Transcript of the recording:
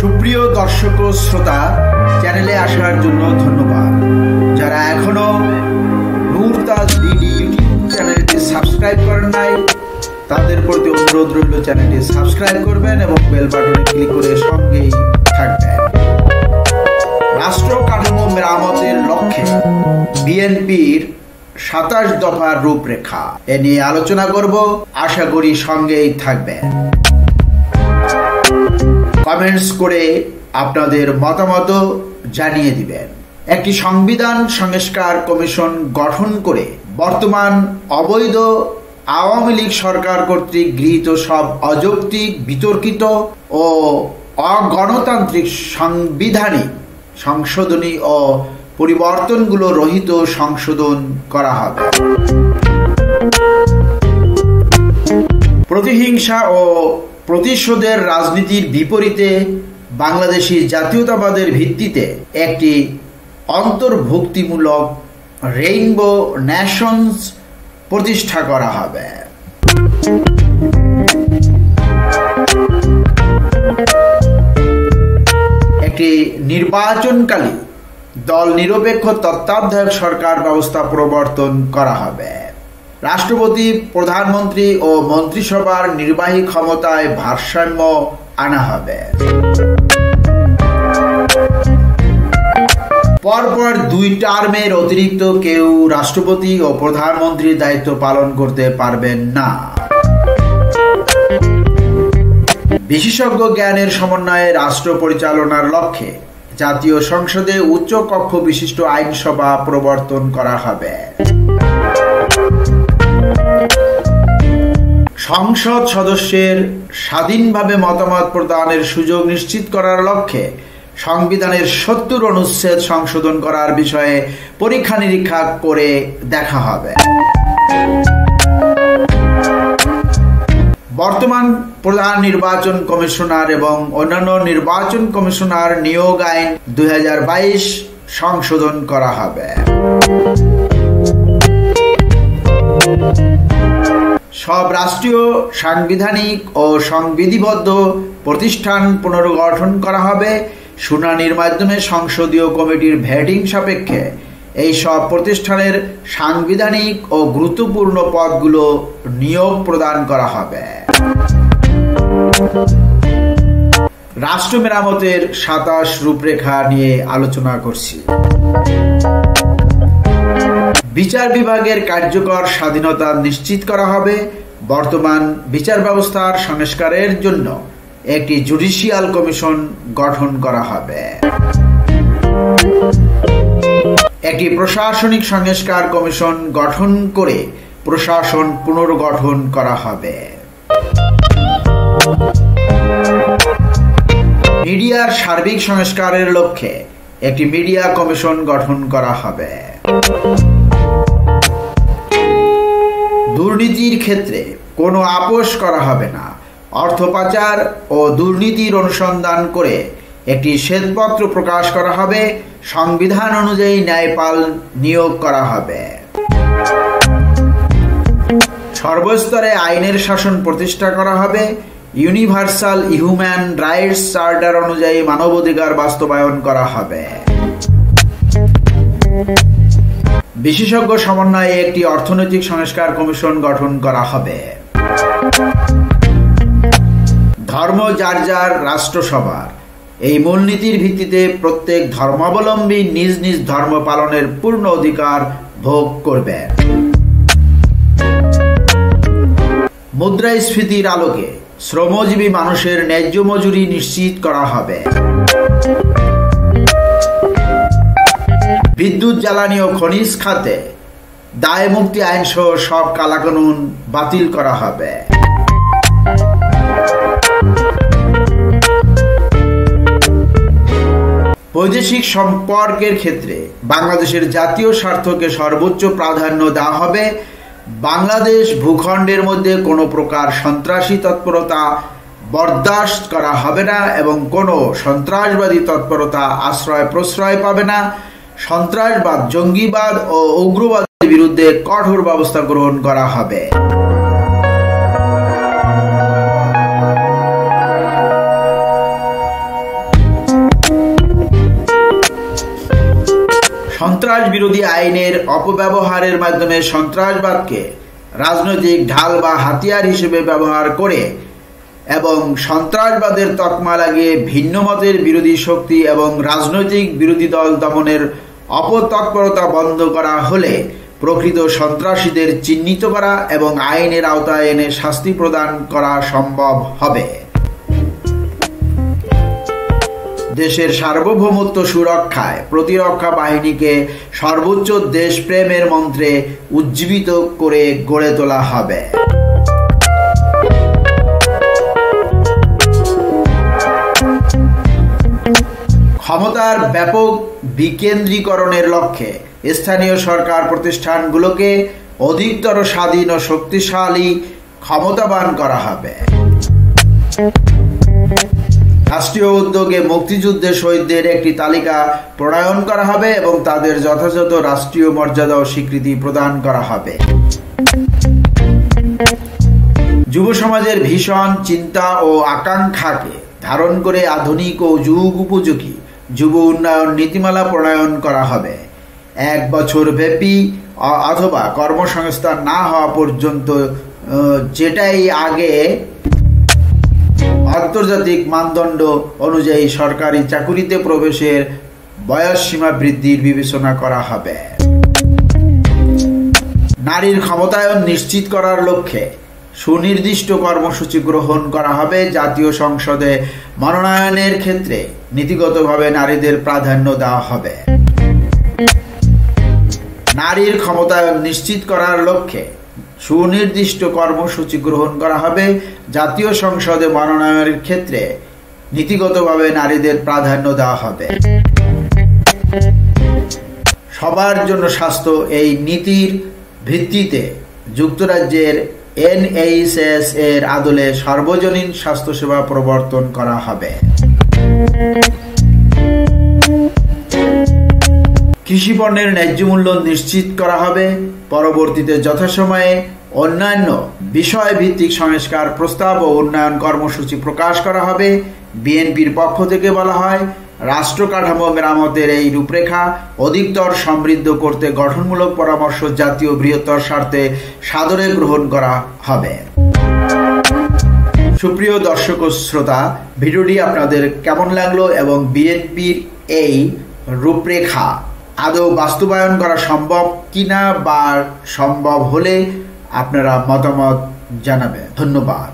সুপ্রিয় দর্শক ও শ্রোতা চ্যানেলে আসার জন্য ধন্যবাদ। যারা এখনও নূরতাজ ডিডি ইউটিউব চ্যানেলটি সাবস্ক্রাইব করেন নাই, তাদের প্রতি অনুরোধ রইল চ্যানেলটি সাবস্ক্রাইব করবেন এবং বেল বাটনে ক্লিক করে সঙ্গেই থাকবেন। রাষ্ট্র কাঠামো মেরামতের লক্ষ্যে বিএনপির সাতাশ দফার রূপরেখা এ নিয়ে আলোচনা করব। আশা করি সঙ্গেই থাকবেন। কমেন্টস করে আপনাদের মতামত জানিয়ে দিবেন। একটি সংবিধান সংস্কার কমিশন গঠন করে বর্তমান অবৈধ আওয়ামী লীগ সরকার কর্তৃক গৃহীত সব অযৌক্তিক, বিতর্কিত ও অগণতান্ত্রিক সাংবিধানিক সংশোধনী ও পরিবর্তনগুলো রহিত সংশোধন করা হবে। প্রতিহিংসা ও প্রতিশোধের রাজনীতির বিপরীতে বাংলাদেশি জাতীয়তাবাদের ভিত্তিতে একটি অন্তর্ভুক্তিমূলক রেইনবো ন্যাশনস প্রতিষ্ঠা করা হবে। একটি নির্বাচনকালী দল নিরপেক্ষ তত্ত্বাবধায়ক সরকার ব্যবস্থা প্রবর্তন করা হবে। রাষ্ট্রপতি, প্রধানমন্ত্রী ও মন্ত্রিসভার নির্বাহী ক্ষমতায় ভারসাম্য আনা হবে। পরপর দুই টার্মের অতিরিক্ত কেউ রাষ্ট্রপতি ও প্রধানমন্ত্রীর দায়িত্ব পালন করতে পারবেন না। বিশেষজ্ঞ জ্ঞানের সমন্বয়ে রাষ্ট্র পরিচালনার লক্ষ্যে জাতীয় সংসদে উচ্চ কক্ষ বিশিষ্ট আইনসভা প্রবর্তন করা হবে। সংসদ সদস্যের স্বাধীনভাবে মতামত প্রদানের সুযোগ নিশ্চিত করার লক্ষ্যে সংবিধানের সত্তর অনুচ্ছেদ সংশোধন করার বিষয়ে পরীক্ষা নিরীক্ষা করে দেখা হবে। বর্তমান প্রধান নির্বাচন কমিশনার এবং অন্যান্য নির্বাচন কমিশনার নিয়োগ আইন দু হাজার বাইশ সংশোধন করা হবে। সব রাষ্ট্রীয়, সাংবিধানিক ও সংবিধিবদ্ধ প্রতিষ্ঠান পুনর্গঠন করা হবে। শুনানির মাধ্যমে সংসদীয় কমিটির ভ্যাটিং সাপেক্ষে এই সব প্রতিষ্ঠানের সাংবিধানিক ও গুরুত্বপূর্ণ পদগুলো নিয়োগ প্রদান করা হবে। রাষ্ট্র মেরামতের সাতাশ রূপরেখা নিয়ে আলোচনা করছি। বিচার বিভাগের কার্যকর স্বাধীনতা নিশ্চিত করা হবে বর্তমান বিচার ব্যবস্থার সংস্কারের জন্য একটি জুডিশিয়াল কমিশন গঠন করা হবে। একটি প্রশাসনিক সংস্কার কমিশন গঠন করে প্রশাসন পুনর্গঠন করা হবে। মিডিয়ার সার্বিক সংস্কারের লক্ষ্যে একটি মিডিয়া কমিশন গঠন করা হবে। দুর্নীতির ক্ষেত্রে কোনো আপোষ করা হবে না। অর্থ পাচার ও দুর্নীতির অনুসন্ধান করে একটি শ্বেতপত্র প্রকাশ করা হবে। সংবিধান অনুযায়ী ন্যায়পাল নিয়োগ করা হবে। সর্বস্তরে আইনের শাসন প্রতিষ্ঠা করা হবে। ইউনিভার্সাল হিউম্যান রাইটস চার্টার অনুযায়ী মানবাধিকার বাস্তবায়ন করা হবে। বিশেষজ্ঞ সমন্বয়ে একটি অর্থনৈতিক সংস্কার কমিশন গঠন করা হবে। ধর্ম যার যার রাষ্ট্রসভার। এই মূলনীতির ভিত্তিতে প্রত্যেক ধর্মাবলম্বী নিজ নিজ ধর্ম পালনের পূর্ণ অধিকার ভোগ করবে মুদ্রাস্ফীতির আলোকে শ্রমজীবী মানুষের ন্যায্য মজুরি নিশ্চিত করা হবে। বিদ্যুৎ, জ্বালানি ও খনিজ খাতে দায় মুক্তি আইন সহ সব কালাকানুন বাতিল করা হবে। বৈদেশিক সম্পর্কের ক্ষেত্রে বাংলাদেশের জাতীয় স্বার্থকে সর্বোচ্চ প্রাধান্য দেওয়া হবে। বাংলাদেশ ভূখণ্ডের মধ্যে কোনো প্রকার সন্ত্রাসী তৎপরতা বরদাস্ত করা হবে না এবং কোনো সন্ত্রাসবাদী তৎপরতা আশ্রয় প্রশ্রয় পাবে না। সন্ত্রাসবাদ জঙ্গিবাদ ও উগ্রবাদের বিরুদ্ধে কঠোর ব্যবস্থা গ্রহণ করা হবে। সন্ত্রাস বিরোধী আইনের অপব্যবহারের মাধ্যমে সন্ত্রাসবাদকে রাজনৈতিক ঢাল বা হাতিয়ার হিসেবে ব্যবহার করে এবং সন্ত্রাসবাদের তকমা লাগিয়ে ভিন্নমতের বিরোধী শক্তি এবং রাজনৈতিক বিরোধী দল দমনের অপতৎপরতা বন্ধ করা হলে প্রকৃত সন্ত্রাসীদের চিহ্নিত করা এবং আইনের আওতায় এনে শাস্তি প্রদান করা সম্ভব হবে। দেশের সার্বভৌমত্ব সুরক্ষায় প্রতিরক্ষা বাহিনীকে সর্বোচ্চ দেশপ্রেমের মন্ত্রে উজ্জীবিত করে গড়ে তোলা হবে। ক্ষমতার ব্যাপক বিকেন্দ্রীকরণের লক্ষ্যে স্থানীয় সরকার প্রতিষ্ঠানগুলোকে অধিকতর স্বাধীন ও শক্তিশালী ক্ষমতাবান করা হবে। রাষ্ট্রীয় উদ্যোগে মুক্তিযুদ্ধের শহীদদের একটি তালিকা প্রণয়ন করা হবে এবং তাদের যথাযথ রাষ্ট্রীয় মর্যাদা ও স্বীকৃতি প্রদান করা হবে। যুব সমাজের ভীষণ চিন্তা ও আকাঙ্ক্ষাকে ধারণ করে আধুনিক ও যুগ উপযোগী যুব উন্নয়ন নীতিমালা প্রণয়ন করা হবে। এক বছর ব্যাপী অথবা কর্মসংস্থান না হওয়া পর্যন্ত যেটাই আগে, আন্তর্জাতিক মানদণ্ড অনুযায়ী সরকারি চাকুরিতে প্রবেশের বয়স সীমা বৃদ্ধির বিবেচনা করা হবে। নারীর ক্ষমতায়ন নিশ্চিত করার লক্ষ্যে সুনির্দিষ্ট কর্মসূচি গ্রহণ করা হবে জাতীয় সংসদে মনোনয়নের ক্ষেত্রে। নীতিগতভাবে নারীদের প্রাধান্য দেওয়া হবে। নারীর ক্ষমতায়ন নিশ্চিত করার লক্ষ্যে সুনির্দিষ্ট কর্মসূচি গ্রহণ করা হবে। জাতীয় সংসদে মনোনয়নের ক্ষেত্রে নীতিগতভাবে নারীদের প্রাধান্য দেওয়া হবে। সবার জন্য স্বাস্থ্য এই নীতির ভিত্তিতে যুক্তরাজ্যের এনএইচএস এর আদলে সর্বজনীন স্বাস্থ্যসেবা প্রবর্তন করা হবে। কৃষি পণ্যের ন্যায্য মূল্য নিশ্চিত করা হবে। পরবর্তীতে যথাসময়ে অন্যান্য বিষয় ভিত্তিক সংস্কার প্রস্তাব ও উন্নয়ন কর্মসূচি প্রকাশ করা হবে। বিএনপির পক্ষ থেকে বলা হয়, রাষ্ট্র কাঠামো মেরামতের এই রূপরেখা অধিকতর সমৃদ্ধ করতে গঠনমূলক পরামর্শ জাতীয় বৃহত্তর স্বার্থে সাদরে গ্রহণ করা হবে। সুপ্রিয় দর্শক ও শ্রোতা, ভিডিওটি আপনাদের কেমন লাগল এবং বিএনপির এই রূপরেখা আদৌ বাস্তবায়ন করা সম্ভব কিনা বা সম্ভব হলে আপনারা মতামত জানাবেন। ধন্যবাদ।